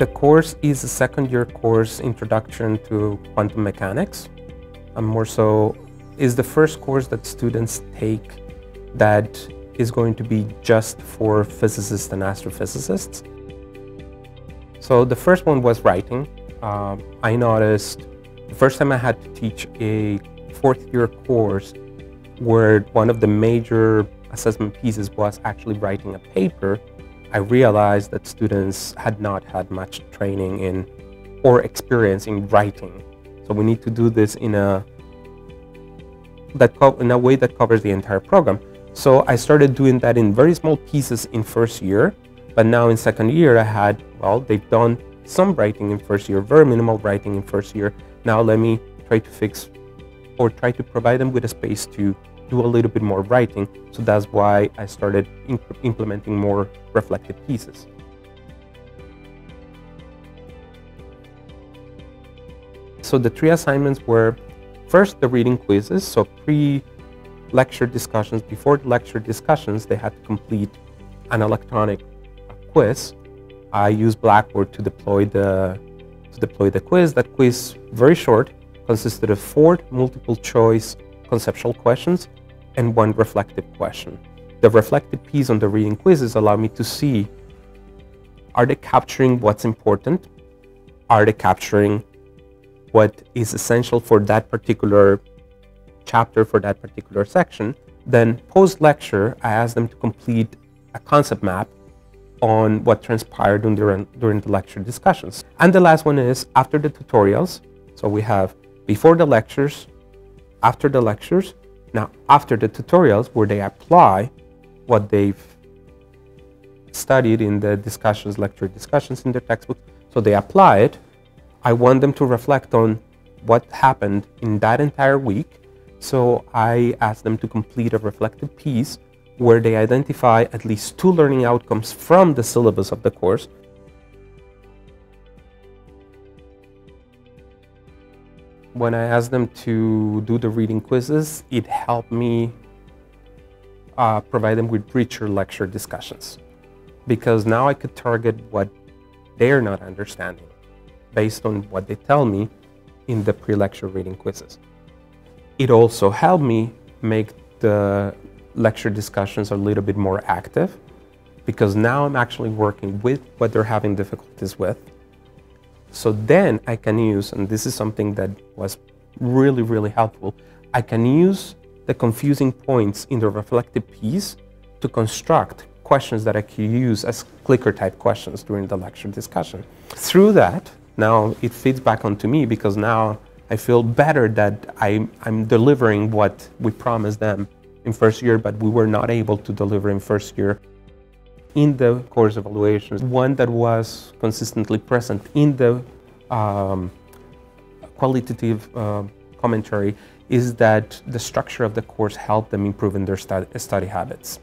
The course is a second year course, Introduction to Quantum Mechanics. And more so, is the first course that students take that is going to be just for physicists and astrophysicists. So the first one was writing. Uh, I noticed the first time I had to teach a fourth year course where one of the major assessment pieces was actually writing a paper, I realized that students had not had much training in or experience in writing. So we need to do this in a that in a way that covers the entire program. So I started doing that in very small pieces in first year, but now in second year I had well they've done some writing in first year, very minimal writing in first year. Now let me try to fix or try to provide them with a space to do a little bit more writing. So that's why I started imp implementing more reflective pieces. So the three assignments were first the reading quizzes, so pre-lecture discussions, before the lecture discussions, they had to complete an electronic quiz. I used Blackboard to deploy the to deploy the quiz. That quiz, very short, consisted of four multiple choice conceptual questions and one reflective question. The reflective piece on the reading quizzes allow me to see are they capturing what's important? Are they capturing what is essential for that particular chapter, for that particular section? Then post lecture, I ask them to complete a concept map on what transpired during, during the lecture discussions. And the last one is after the tutorials. So we have before the lectures, after the lectures, now, after the tutorials where they apply what they've studied in the discussions, lecture discussions in their textbook, so they apply it, I want them to reflect on what happened in that entire week. So I ask them to complete a reflective piece where they identify at least two learning outcomes from the syllabus of the course when I asked them to do the reading quizzes, it helped me uh, provide them with richer lecture discussions because now I could target what they're not understanding based on what they tell me in the pre-lecture reading quizzes. It also helped me make the lecture discussions a little bit more active because now I'm actually working with what they're having difficulties with so then I can use, and this is something that was really, really helpful, I can use the confusing points in the reflective piece to construct questions that I can use as clicker type questions during the lecture discussion. Through that, now it feeds back onto me because now I feel better that I, I'm delivering what we promised them in first year, but we were not able to deliver in first year in the course evaluations, one that was consistently present in the um, qualitative uh, commentary is that the structure of the course helped them improve in their study, study habits.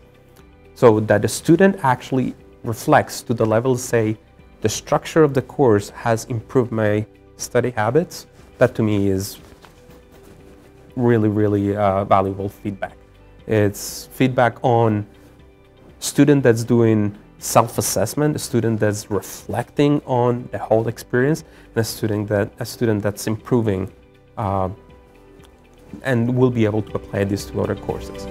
So that the student actually reflects to the level, say, the structure of the course has improved my study habits, that to me is really, really uh, valuable feedback. It's feedback on student that's doing self-assessment, a student that's reflecting on the whole experience, and a student that a student that's improving uh, and will be able to apply this to other courses.